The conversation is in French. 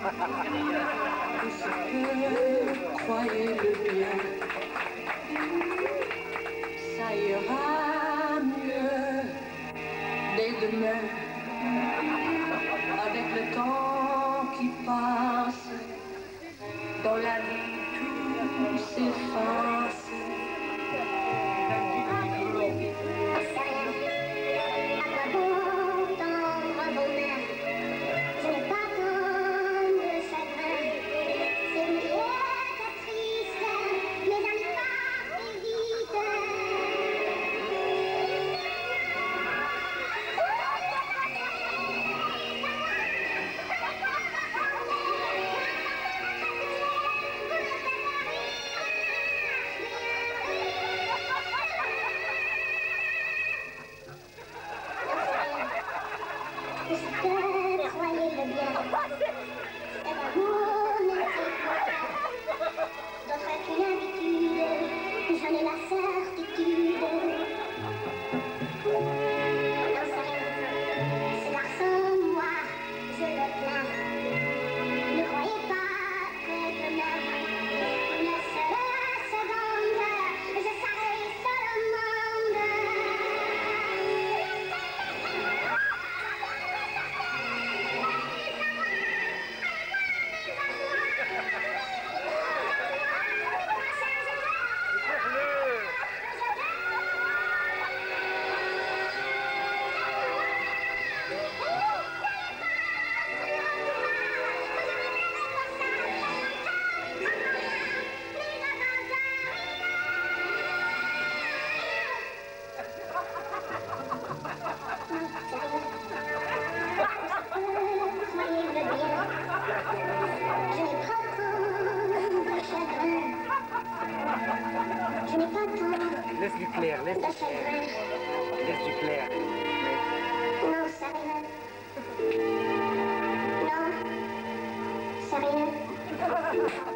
Tout ce que croyez le bien, ça ira mieux dès demain. Avec le temps qui passe, dans la vie tout s'efface. Le Laisse du clair, laisse du clair. Laisse du clair. Non, c'est rien. Non, rien.